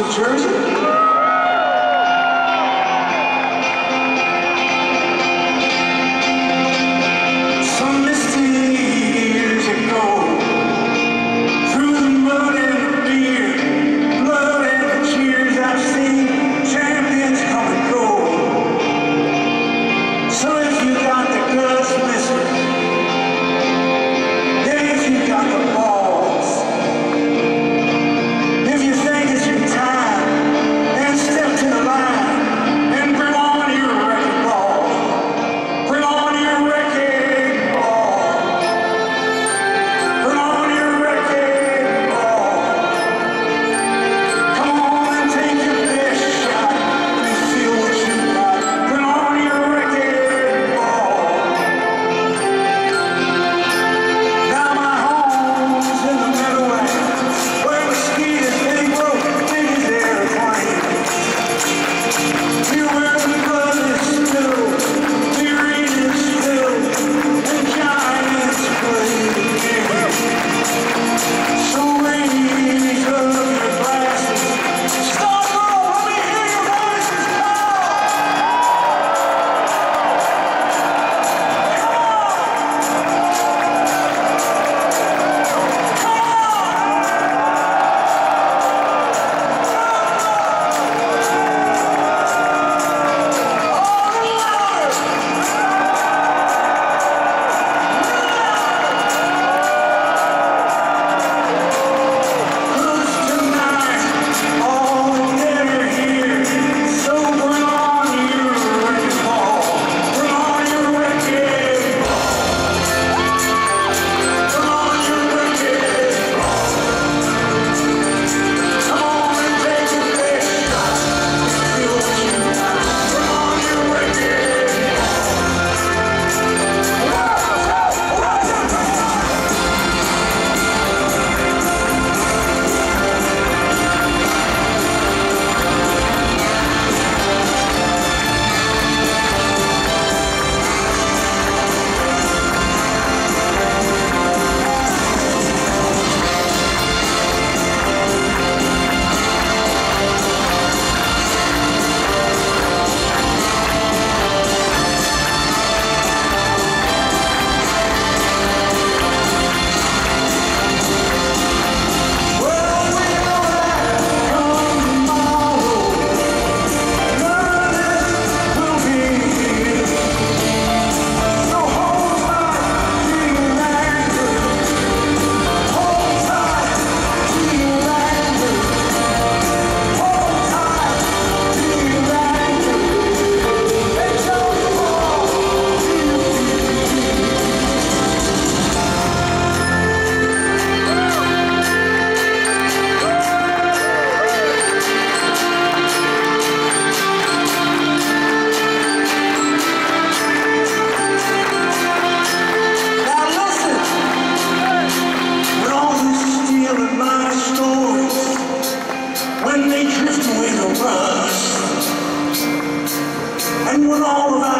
New Jersey. 古老的。